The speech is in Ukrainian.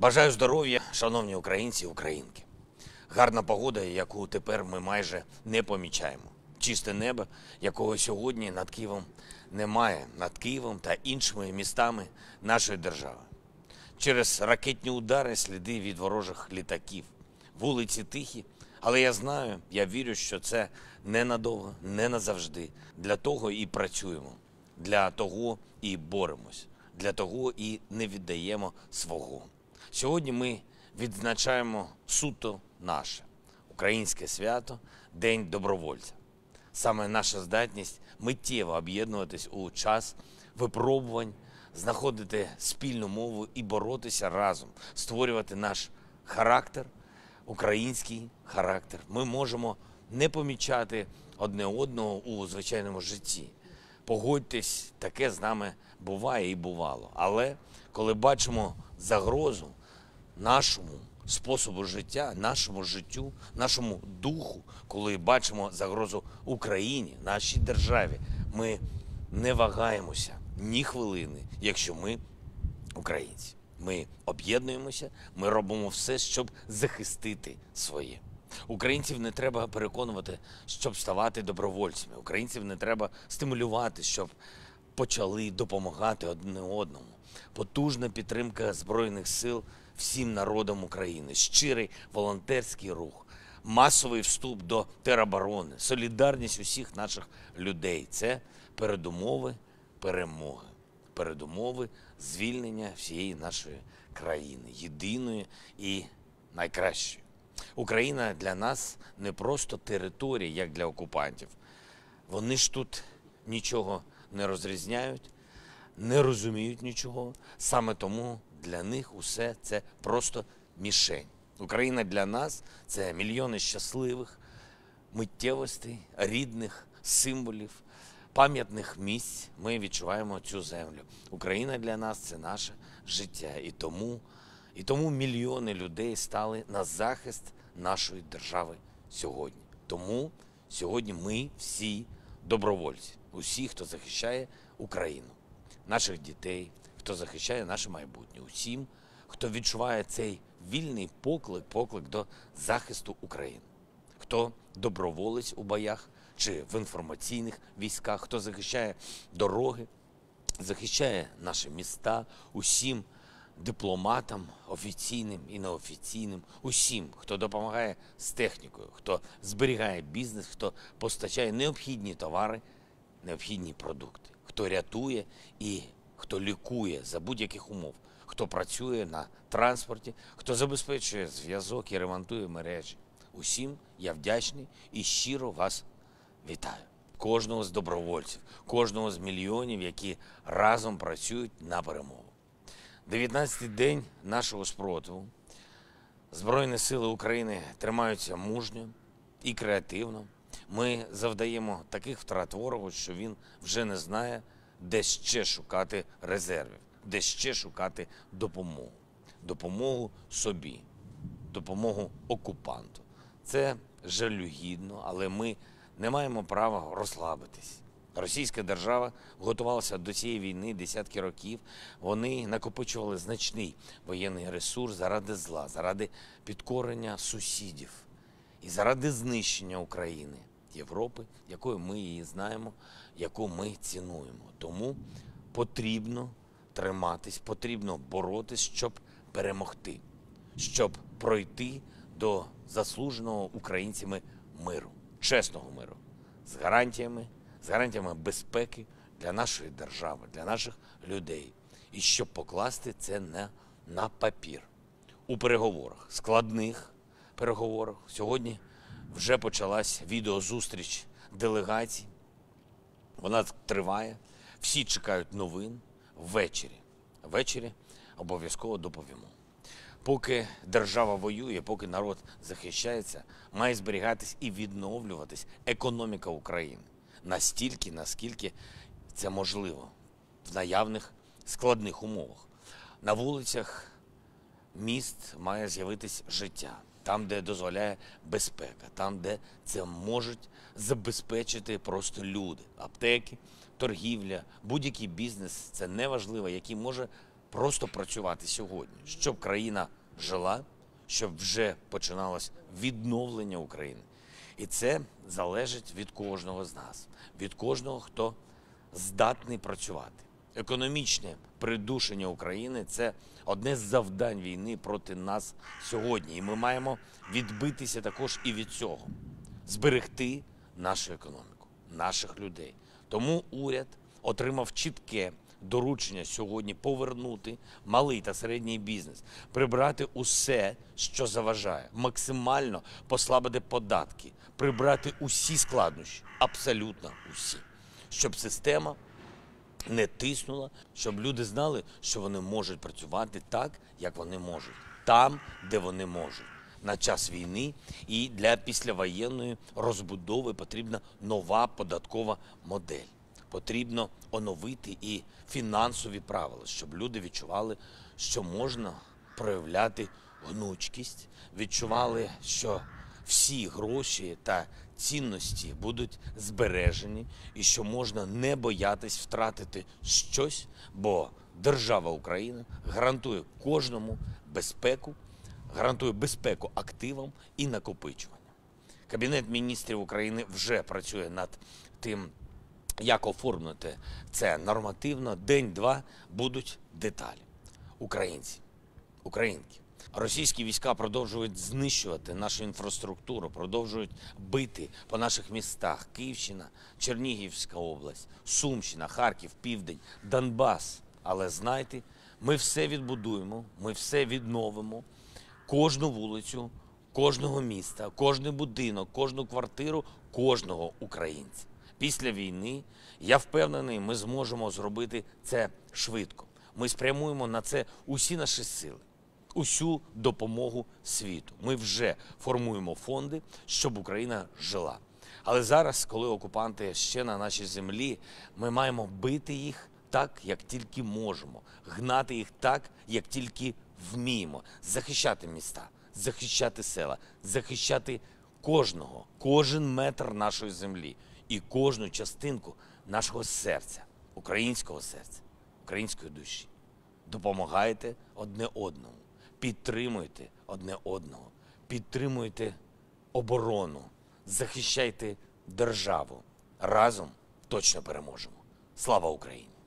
Бажаю здоров'я, шановні українці і українки. Гарна погода, яку тепер ми майже не помічаємо. Чисте небо, якого сьогодні над Києвом немає, над Києвом та іншими містами нашої держави. Через ракетні удари сліди від ворожих літаків. Вулиці тихі, але я знаю, я вірю, що це ненадовго, не назавжди. Для того і працюємо, для того і боремось, для того і не віддаємо свого. Сьогодні ми відзначаємо суто наше українське свято День добровольця. Саме наша здатність миттєво об'єднуватись у час випробувань, знаходити спільну мову і боротися разом, створювати наш характер, український характер. Ми можемо не помічати одне одного у звичайному житті. Погодьтесь, таке з нами буває і бувало. Але коли бачимо загрозу нашому способу життя, нашому життю, нашому духу, коли бачимо загрозу Україні, нашій державі, ми не вагаємося ні хвилини, якщо ми українці. Ми об'єднуємося, ми робимо все, щоб захистити своє. Українців не треба переконувати, щоб ставати добровольцями. Українців не треба стимулювати, щоб почали допомагати одне одному. Потужна підтримка Збройних сил всім народам України, щирий волонтерський рух, масовий вступ до тероборони, солідарність усіх наших людей це передумови перемоги, передумови звільнення всієї нашої країни, єдиної і найкращої. Україна для нас не просто територія, як для окупантів. Вони ж тут нічого не розрізняють, не розуміють нічого. Саме тому для них усе це просто мішень. Україна для нас це мільйони щасливих миттєвостей, рідних символів, пам'ятних місць. Ми відчуваємо цю землю. Україна для нас це наше життя. І тому, і тому мільйони людей стали на захист нашої держави сьогодні. Тому сьогодні ми всі добровольці, усі, хто захищає Україну, наших дітей, хто захищає наше майбутнє, усім, хто відчуває цей вільний поклик, поклик до захисту України. Хто доброволець у боях чи в інформаційних військах, хто захищає дороги, захищає наші міста, усім дипломатам, офіційним і неофіційним, усім, хто допомагає з технікою, хто зберігає бізнес, хто постачає необхідні товари, необхідні продукти, хто рятує і хто лікує за будь-яких умов, хто працює на транспорті, хто забезпечує зв'язок і ремонтує мережі. Усім я вдячний і щиро вас вітаю. Кожного з добровольців, кожного з мільйонів, які разом працюють на перемогу. 19-й день нашого спротиву. Збройні сили України тримаються мужньо і креативно. Ми завдаємо таких втрат ворогу, що він вже не знає, де ще шукати резервів, де ще шукати допомогу. Допомогу собі, допомогу окупанту. Це жалюгідно, але ми не маємо права розслабитись. Російська держава готувалася до цієї війни десятки років. Вони накопичували значний воєнний ресурс заради зла, заради підкорення сусідів і заради знищення України, Європи, якою ми її знаємо, яку ми цінуємо. Тому потрібно триматись, потрібно боротись, щоб перемогти, щоб пройти до заслуженого українцями миру, чесного миру, з гарантіями, з гарантіями безпеки для нашої держави, для наших людей, і щоб покласти це не на папір у переговорах, складних переговорах. Сьогодні вже почалась відеозустріч делегацій. Вона триває. Всі чекають новин ввечері. Ввечері обов'язково доповімо. Поки держава воює, поки народ захищається, має зберігатись і відновлюватись економіка України настільки, наскільки це можливо в наявних складних умовах. На вулицях міст має з'явитись життя, там, де дозволяє безпека, там, де це можуть забезпечити просто люди, аптеки, торгівля, будь-який бізнес це неважливо, який може просто працювати сьогодні, щоб країна жила, щоб вже починалось відновлення України. І це залежить від кожного з нас, від кожного, хто здатний працювати. Економічне придушення України це одне з завдань війни проти нас сьогодні. І ми маємо відбитися також і від цього, зберегти нашу економіку, наших людей. Тому уряд отримав чітке доручення сьогодні повернути малий та середній бізнес, прибрати усе, що заважає, максимально послабити податки, прибрати усі складнощі, абсолютно усі, щоб система не тиснула, щоб люди знали, що вони можуть працювати так, як вони можуть, там, де вони можуть. На час війни і для післявоєнної розбудови потрібна нова податкова модель. Потрібно оновити і фінансові правила, щоб люди відчували, що можна проявляти гнучкість, відчували, що всі гроші та цінності будуть збережені, і що можна не боятись втратити щось, бо держава Україна гарантує кожному безпеку, гарантує безпеку активам і накопичуванням. Кабінет міністрів України вже працює над тим, як оформити це нормативно. День-два будуть деталі. Українці, українки. Російські війська продовжують знищувати нашу інфраструктуру, продовжують бити по наших містах: Київщина, Чернігівська область, Сумщина, Харків, Південь, Донбас. Але знайте, ми все відбудуємо, ми все відновимо кожну вулицю, кожного міста, кожний будинок, кожну квартиру, кожного українця. Після війни я впевнений, ми зможемо зробити це швидко. Ми спрямуємо на це усі наші сили, усю допомогу світу. Ми вже формуємо фонди, щоб Україна жила. Але зараз, коли окупанти ще на нашій землі, ми маємо бити їх так, як тільки можемо, гнати їх так, як тільки вміємо, захищати міста, захищати села, захищати кожного, кожен метр нашої землі і кожну частинку нашого серця, українського серця, української душі. Допомагайте одне одному, підтримуйте одне одного, підтримуйте оборону, захищайте державу. Разом точно переможемо. Слава Україні!